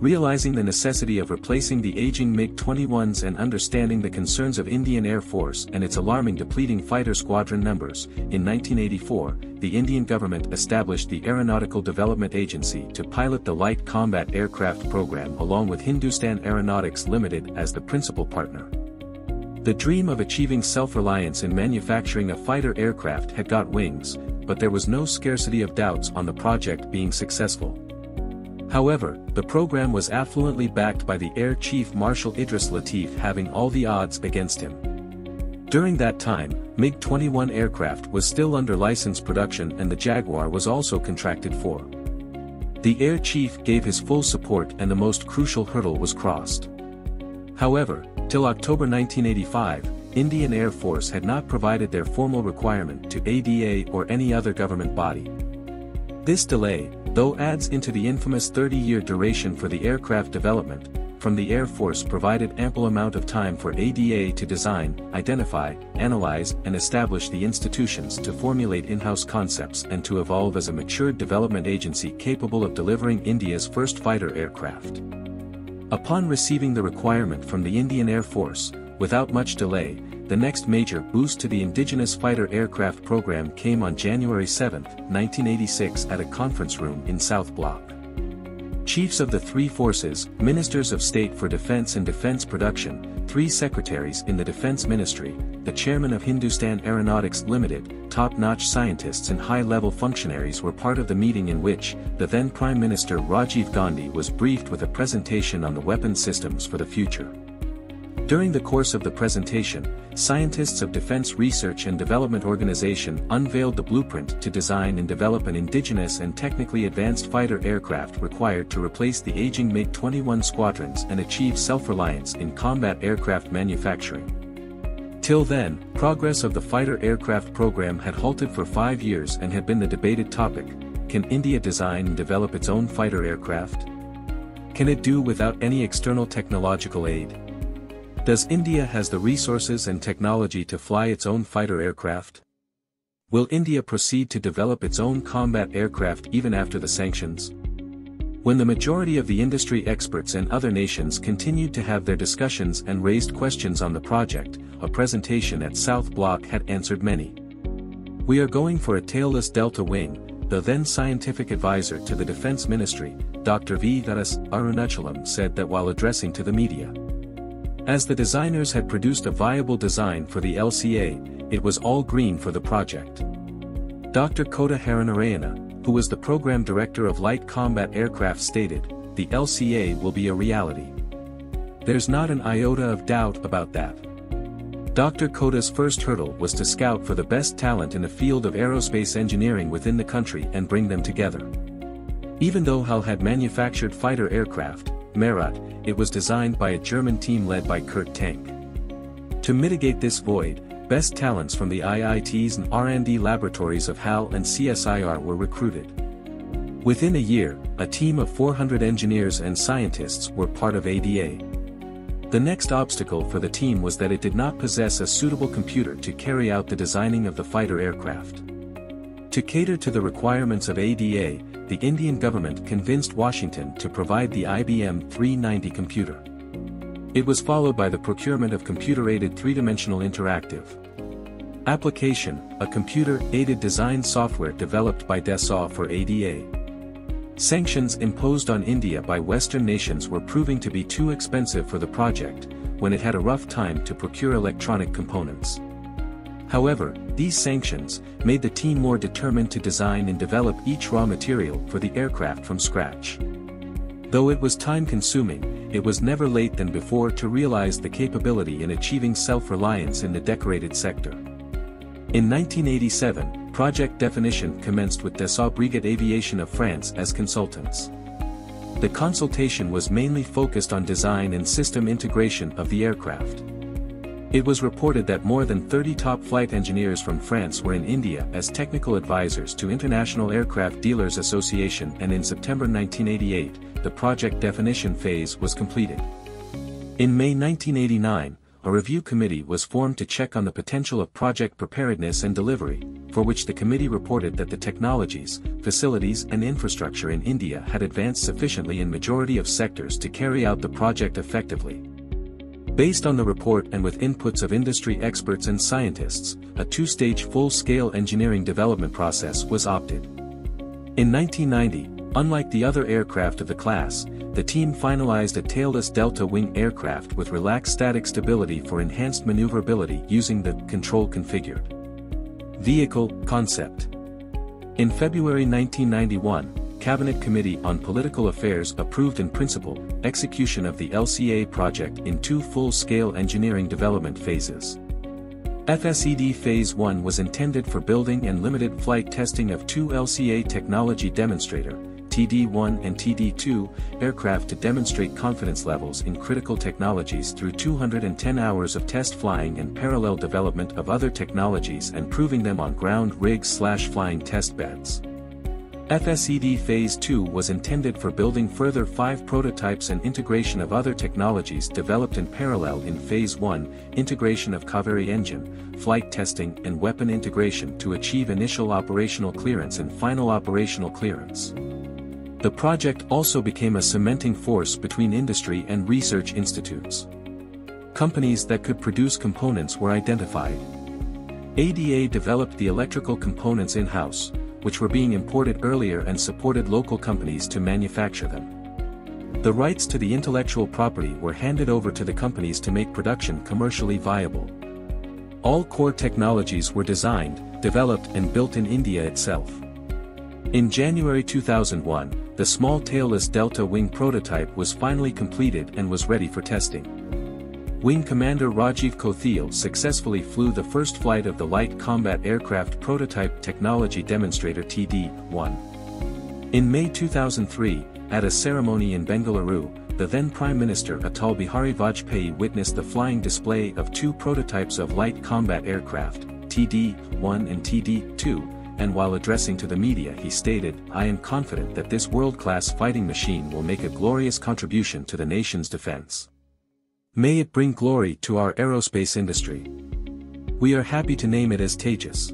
Realizing the necessity of replacing the aging MiG-21s and understanding the concerns of Indian Air Force and its alarming depleting fighter squadron numbers, in 1984, the Indian government established the Aeronautical Development Agency to pilot the Light Combat Aircraft program along with Hindustan Aeronautics Limited as the principal partner. The dream of achieving self-reliance in manufacturing a fighter aircraft had got wings, but there was no scarcity of doubts on the project being successful. However, the program was affluently backed by the Air Chief Marshal Idris Latif having all the odds against him. During that time, MiG-21 aircraft was still under license production and the Jaguar was also contracted for. The Air Chief gave his full support and the most crucial hurdle was crossed. However, till October 1985, Indian Air Force had not provided their formal requirement to ADA or any other government body. This delay, though adds into the infamous 30-year duration for the aircraft development, from the Air Force provided ample amount of time for ADA to design, identify, analyze and establish the institutions to formulate in-house concepts and to evolve as a matured development agency capable of delivering India's first fighter aircraft. Upon receiving the requirement from the Indian Air Force, without much delay, the next major boost to the indigenous fighter aircraft program came on January 7, 1986 at a conference room in South Block. Chiefs of the three forces, Ministers of State for Defense and Defense Production, three secretaries in the Defense Ministry, the chairman of Hindustan Aeronautics Limited, top-notch scientists and high-level functionaries were part of the meeting in which, the then Prime Minister Rajiv Gandhi was briefed with a presentation on the weapon systems for the future. During the course of the presentation, scientists of Defense Research and Development Organization unveiled the blueprint to design and develop an indigenous and technically advanced fighter aircraft required to replace the aging MiG-21 squadrons and achieve self-reliance in combat aircraft manufacturing. Till then, progress of the fighter aircraft program had halted for five years and had been the debated topic, can India design and develop its own fighter aircraft? Can it do without any external technological aid? Does India has the resources and technology to fly its own fighter aircraft? Will India proceed to develop its own combat aircraft even after the sanctions? When the majority of the industry experts and other nations continued to have their discussions and raised questions on the project, a presentation at South Block had answered many. We are going for a tailless Delta wing, the then scientific advisor to the Defense Ministry, Dr. V. Varas Arunachalam said that while addressing to the media. As the designers had produced a viable design for the LCA, it was all green for the project. Dr. Kota Harinarayana, who was the program director of Light Combat Aircraft stated, the LCA will be a reality. There's not an iota of doubt about that. Dr. Kota's first hurdle was to scout for the best talent in the field of aerospace engineering within the country and bring them together. Even though HAL had manufactured fighter aircraft, Marut, it was designed by a German team led by Kurt Tank. To mitigate this void, best talents from the IITs and R&D laboratories of HAL and CSIR were recruited. Within a year, a team of 400 engineers and scientists were part of ADA. The next obstacle for the team was that it did not possess a suitable computer to carry out the designing of the fighter aircraft. To cater to the requirements of ADA, the Indian government convinced Washington to provide the IBM 390 computer. It was followed by the procurement of computer-aided three-dimensional interactive application, a computer-aided design software developed by Dassault for ADA. Sanctions imposed on India by Western nations were proving to be too expensive for the project, when it had a rough time to procure electronic components. However, these sanctions made the team more determined to design and develop each raw material for the aircraft from scratch. Though it was time-consuming, it was never late than before to realize the capability in achieving self-reliance in the decorated sector. In 1987, project definition commenced with Dassault Breguet Aviation of France as consultants. The consultation was mainly focused on design and system integration of the aircraft. It was reported that more than 30 top flight engineers from France were in India as technical advisors to International Aircraft Dealers Association and in September 1988, the project definition phase was completed. In May 1989, a review committee was formed to check on the potential of project preparedness and delivery, for which the committee reported that the technologies, facilities and infrastructure in India had advanced sufficiently in majority of sectors to carry out the project effectively. Based on the report and with inputs of industry experts and scientists, a two-stage full-scale engineering development process was opted. In 1990, unlike the other aircraft of the class, the team finalized a tailless delta wing aircraft with relaxed static stability for enhanced maneuverability using the control configured vehicle concept. In February 1991, Cabinet Committee on Political Affairs approved in principle, execution of the LCA project in two full-scale engineering development phases. FSED Phase 1 was intended for building and limited flight testing of two LCA technology demonstrator, TD-1 and TD-2, aircraft to demonstrate confidence levels in critical technologies through 210 hours of test flying and parallel development of other technologies and proving them on ground rigs-flying test beds. FSED Phase 2 was intended for building further five prototypes and integration of other technologies developed in parallel in Phase 1, integration of Kaveri engine, flight testing and weapon integration to achieve initial operational clearance and final operational clearance. The project also became a cementing force between industry and research institutes. Companies that could produce components were identified. ADA developed the electrical components in-house, which were being imported earlier and supported local companies to manufacture them. The rights to the intellectual property were handed over to the companies to make production commercially viable. All core technologies were designed, developed and built in India itself. In January 2001, the small tailless Delta wing prototype was finally completed and was ready for testing. Wing Commander Rajiv Kothiyal successfully flew the first flight of the Light Combat Aircraft Prototype Technology Demonstrator TD-1. In May 2003, at a ceremony in Bengaluru, the then Prime Minister Atal Bihari Vajpayee witnessed the flying display of two prototypes of light combat aircraft, TD-1 and TD-2, and while addressing to the media he stated, I am confident that this world-class fighting machine will make a glorious contribution to the nation's defense. May it bring glory to our aerospace industry. We are happy to name it as Tejas.